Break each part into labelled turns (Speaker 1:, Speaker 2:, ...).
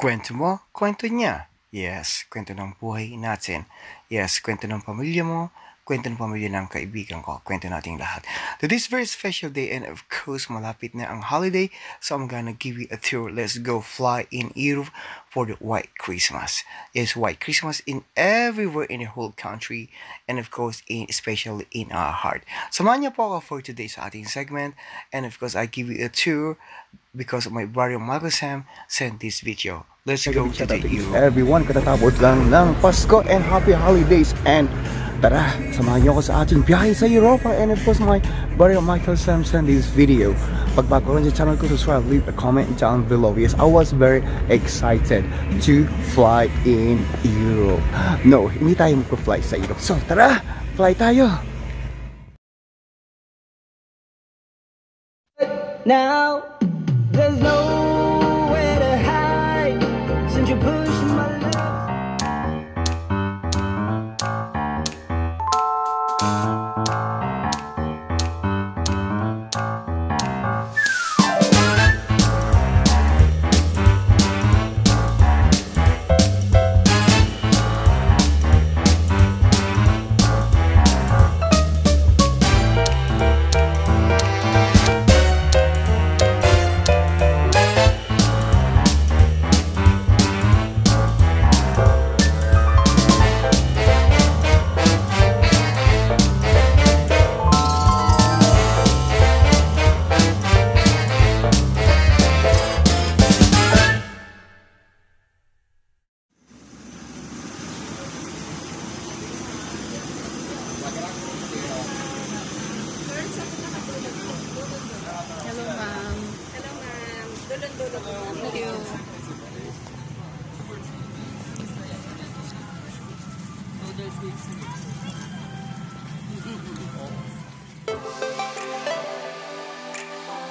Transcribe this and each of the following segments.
Speaker 1: Kwento mo, kwento niya. Yes, kwento ng buhay natin. Yes, kwento ng pamilya mo, kwento ng pamilya ng kaibigan ko, kwento nating lahat. Today's very special day and of course malapit na ang holiday so I'm gonna give you a tour. Let's go fly in Europe for the White Christmas. It's White Christmas in everywhere in the whole country and of course in especially in our heart. Samahan niyo po ako for today sa ating segment and of course I give you a tour because my brother Michael Sam sent this video. Let's go to the Europe.
Speaker 2: Everyone, katatapos lang ng Pasko and Happy Holidays and tara, samahan niyo ako sa ating biyahe sa Europa and of course my brother Michael Sam sent this video. Pag bago lang sa channel ko, subscribe, leave a comment down below. Yes, I was very excited to fly in Europe. No, hindi tayo magpa-fly sa Europe. So, tara, fly tayo!
Speaker 3: Now there's nowhere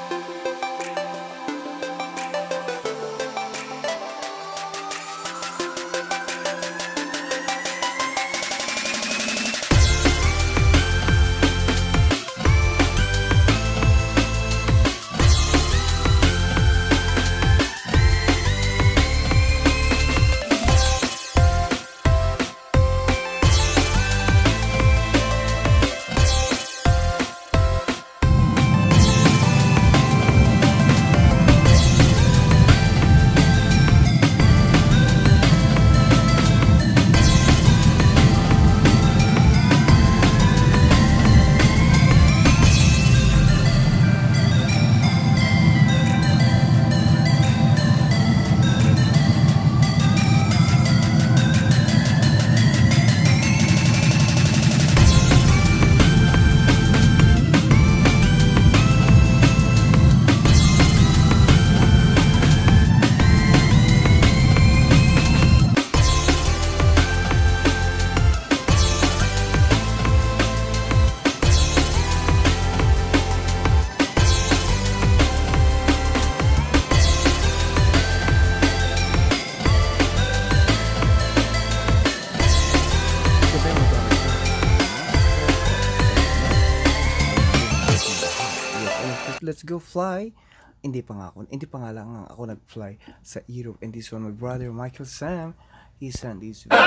Speaker 1: Yes, go fly. Hindi pa nga ako, hindi pa nga lang ako nag-fly sa Europe. And this one, my brother Michael Sam, he sent this video.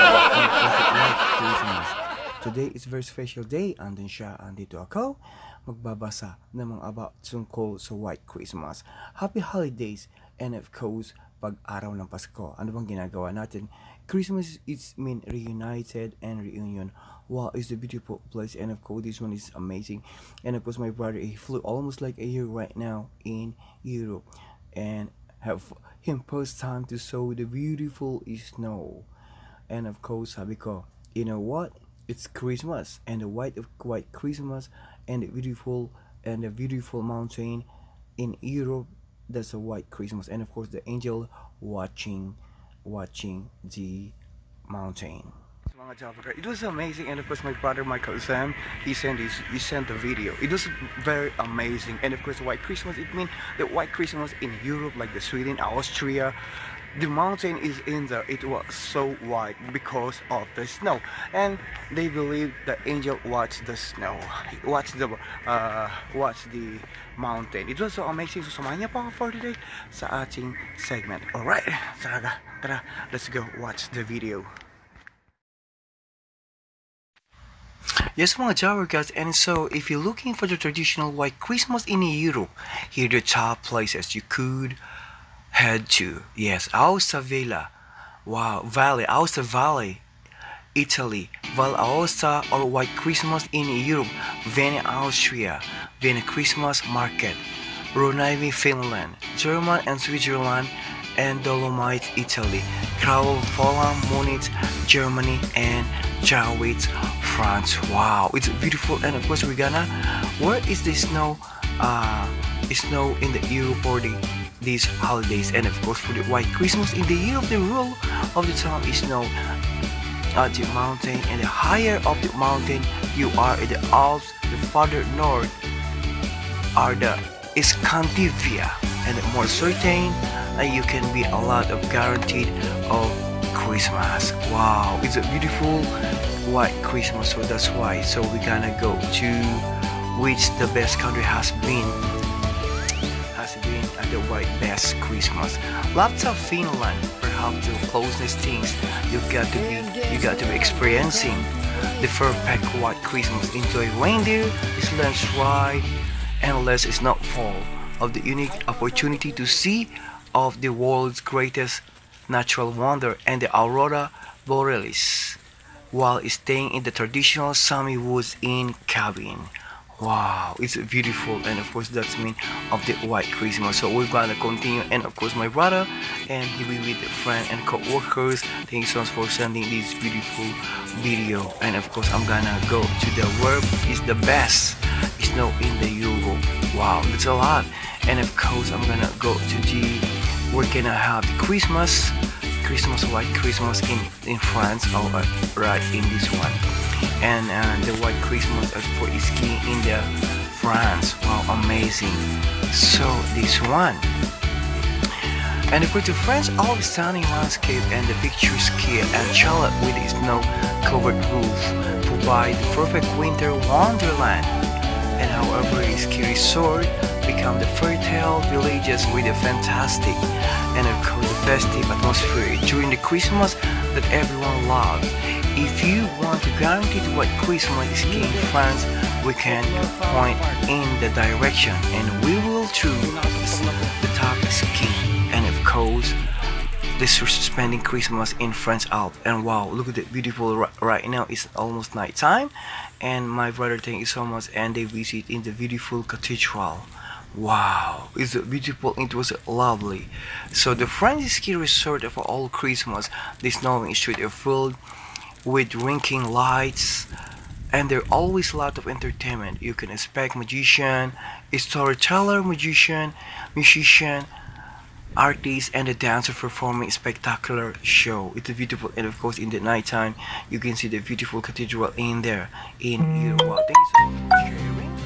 Speaker 1: Today is very special day. Andun siya, andito ako. Magbabasa ng mga about tungkol sa White Christmas. Happy holidays. And of course, pag araw ng Pasko, ano bang ginagawa natin? Christmas is mean reunited and reunion. Wow, it's a beautiful place, and of course, this one is amazing. And of course, my brother he flew almost like a year right now in Europe, and have him first time to show the beautiful snow. And of course, sabi ko, you know what? It's Christmas, and the white white Christmas, and the beautiful and the beautiful mountain in Europe. That's a white Christmas, and of course, the angel watching, watching the mountain. It was amazing, and of course, my brother Michael Sam, he sent this, he sent the video. It was very amazing, and of course, White Christmas. It means the White Christmas in Europe, like the Sweden, Austria,
Speaker 2: the mountain is in there it was so white because of the snow and they believe the angel watched the snow. Watched the uh, watched the mountain. It was so amazing. So niyo po for today. Sa segment. Alright tara tara. Let's go watch the video.
Speaker 1: Yes, mga Java guys, and so if you're looking for the traditional white Christmas in Europe, here are the top places you could head to. Yes, Aosta Villa, wow, Valley, Aosta Valley, Italy, Val Aosta or White Christmas in Europe, Vienna, Austria, Vienna Christmas Market, Rovaniemi, Finland, German and Switzerland, and Dolomites, Italy, Crowell, Poland, Munich, Germany, and Jarwitz, France. Wow, it's beautiful, and of course we're gonna. Where is the snow? Uh, snow in the Europe for the these holidays, and of course for the White Christmas in the year of the rule of the town is snow at the mountain, and the higher up the mountain you are in the Alps, the farther north are the Scandinavia, and the more certain uh, you can be a lot of guaranteed of Christmas. Wow, it's a beautiful white Christmas, so that's why. So we're gonna go to which the best country has been at the white best Christmas. Lots of Finland, perhaps the closest things you got to be you got to be experiencing. The perfect white Christmas. Enjoy reindeer, sleigh ride, endless snowfall of the unique opportunity to see of the world's greatest natural wonder and the aurora borealis while staying in the traditional Sami woods in cabin. Wow, it's beautiful, and of course that's mean of the white Christmas. So we're gonna continue, and of course my brother, and he will be with friend and co-workers. Thank you so much for sending this beautiful video, and of course I'm gonna go to the verb is the best. It's no in the Euro. Wow, that's a lot, and of course I'm gonna go to the we're gonna have the Christmas, Christmas white Christmas in in France. Oh, uh, right in this one and uh, the white Christmas as for skiing in the France. Wow, amazing! So this one. And the France, all stunning landscape and the picturesque and chalet with its snow-covered roof provide the perfect winter wonderland. And however, ski resort become the fertile villages with a fantastic and of course festive atmosphere during the Christmas that everyone loves. If you want to guarantee what Christmas is in France, we can point in the direction and we will choose the top ski and of course this is spending Christmas in French Alps and wow look at the beautiful right now it's almost night time and my brother thank you so much and they visit in the beautiful cathedral wow. It's beautiful it was lovely. So the French ski resort for all Christmas this snowing street are filled with winking lights and there always a lot of entertainment. You can expect magician storyteller magician musician artists and the dancer performing spectacular show. It's beautiful and of course in the nighttime you can see the beautiful cathedral in there in wow, thank you so much for sharing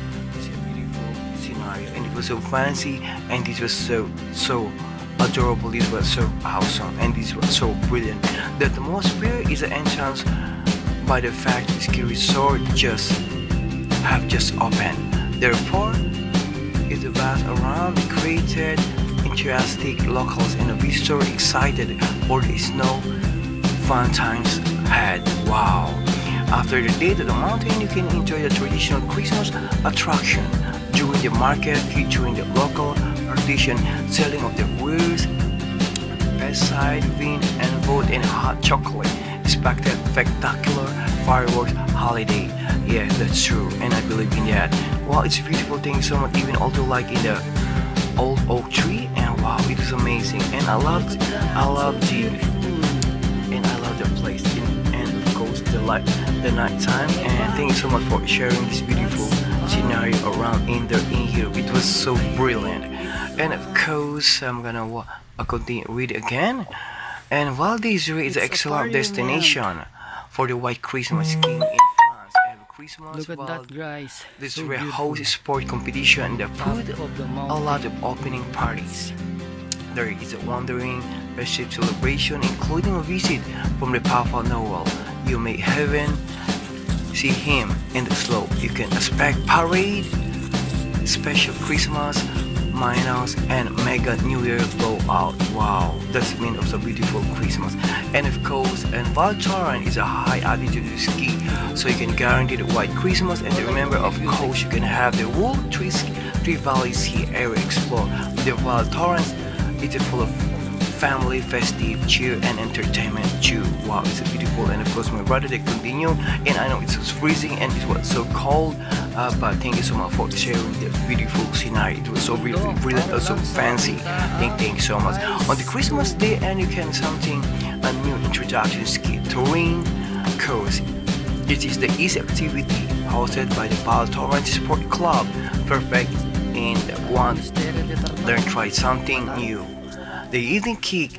Speaker 1: and it was so fancy. And this was so so adorable. This was so awesome. And this was so brilliant. The atmosphere is an entrance by the fact the ski resort just have just opened. Therefore is the vast around created enthusiastic locals and a visitor excited for the snow fun times ahead. Wow. After the day to the mountain you can enjoy the traditional christmas attraction during the market featuring the local artisan selling of the wares bedside wine and food and hot chocolate. Expected spectacular fireworks holiday. Yeah that's true and i believe in that. Wow it's a beautiful thing. So much even also like in the old oak tree and wow it is amazing. And i love i love the and i love the place and, and of course the light the night time and thank you so much for sharing this beautiful around in there in here. It was so brilliant. And of course i'm gonna wa- continue read again. And while this is an excellent destination for the white christmas king in france. Every christmas
Speaker 4: Look at that, guys.
Speaker 1: this
Speaker 4: So
Speaker 1: host sport competition and
Speaker 4: the
Speaker 1: food
Speaker 4: of the
Speaker 1: a lot of opening parties. There is a wandering festive celebration, including a visit from the Papa Noel. You may even see him in the slope. You can expect parade, special Christmas, minus and mega New Year blowout. Wow, that's mean of the beautiful Christmas. And of course, and Val Thorens is a high altitude ski, so you can guarantee the white Christmas. And remember, of course, you can have the whole three, three valley ski area explore. The Val Thorens, it's full of family, festive, cheer, and entertainment too. Wow, it's beautiful. And of course, my brother they continue. And I know it was freezing and it was so cold. Uh, but thank you so much for sharing the beautiful scenery. It was so really, really uh, so fancy. Thank, thank you so much. On the Christmas day, and you can something a new introduction ski touring course. It is the easy activity hosted by the Thorens Sport Club. Perfect and one learn try something new. The evening kick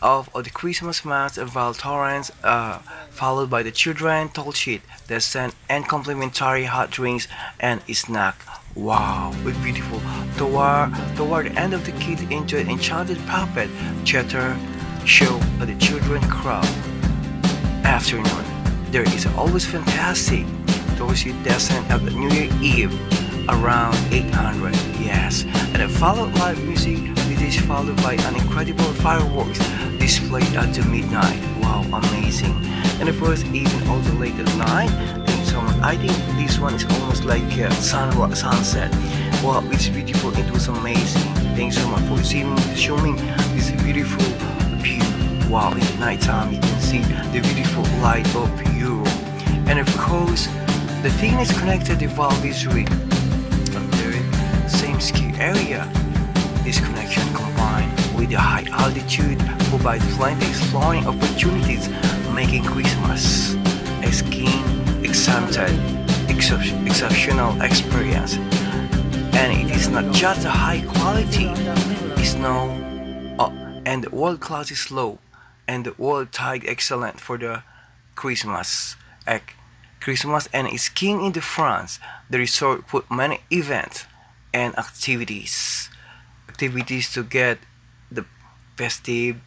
Speaker 1: off of the Christmas mass of Val uh, followed by the children talk sheet, descent, and complimentary hot drinks and snack. Wow, it's beautiful. Toward, toward the end of the kids enjoyed enchanted puppet theater show of the children crowd. Afternoon, there is always fantastic Dorsey descent of the New Year Eve around 800 yes and a followed live music it is followed by an incredible fireworks displayed at the midnight. Wow amazing. And of course even all the late at night think someone I think this one is almost like a sunrise sunset. Wow it's beautiful. It was amazing. Thanks so much for seeing showing this beautiful view. Wow in the nighttime you can see the beautiful light of Europe. And of course the thing is connected to Val d'Isère the same ski area. This connection combined with the high altitude provides plenty exploring opportunities, making Christmas a skiing exempted exceptional experience. And it is not just a high quality snow uh, and world class slope and the world tide excellent for the Christmas. Ec- Christmas and skiing in the France. The resort put many events and activities activities to get the festive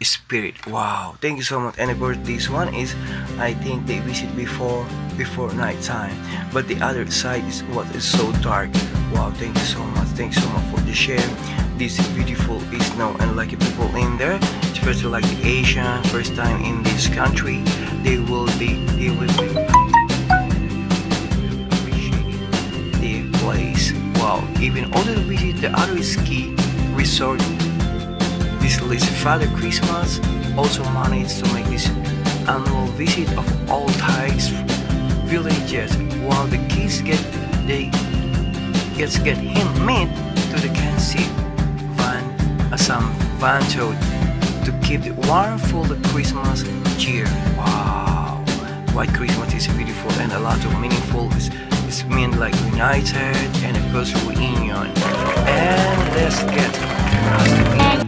Speaker 1: spirit. Wow thank you so much. And of course this one is i think they visit before before night time but the other side is what is so dark. Wow thank you so much. Thanks so much for the share. This beautiful is now and like people in there especially like the asian first time in this country. They will be they will be wow even older visit the other ski resort this list Father Christmas also managed to make this annual visit of all Thais villages while the kids get they gets get him meet to the Kansi van uh, Assam Vancho to keep the warm for the Christmas cheer. Wow, White Christmas is beautiful and a lot of meaningful. It's, it's mean like united and of course reunion. And let's get to the